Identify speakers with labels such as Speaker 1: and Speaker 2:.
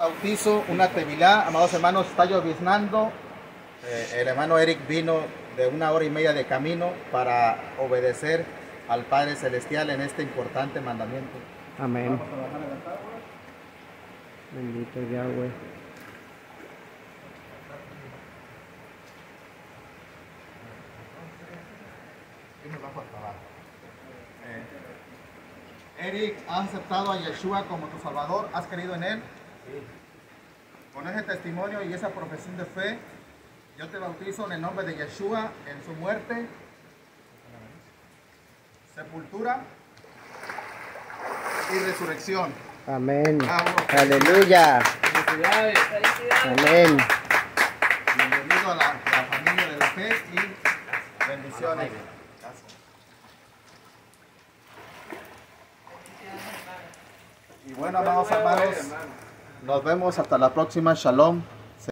Speaker 1: Bautizo, una tevilá, amados hermanos, está lloviznando. Eh, el hermano Eric vino de una hora y media de camino para obedecer al Padre Celestial en este importante mandamiento.
Speaker 2: Amén. Bendito Yahweh.
Speaker 1: Eh, Eric, ¿has aceptado a Yeshua como tu Salvador? ¿Has creído en Él? Con ese testimonio y esa profesión de fe, yo te bautizo en el nombre de Yeshua, en su muerte, sepultura y resurrección.
Speaker 2: Amén.
Speaker 1: Bravo.
Speaker 2: Aleluya. Amén.
Speaker 1: Bienvenido a la, la familia de la fe y bendiciones. Y bueno, amados hermanos, nos vemos hasta la próxima. Shalom.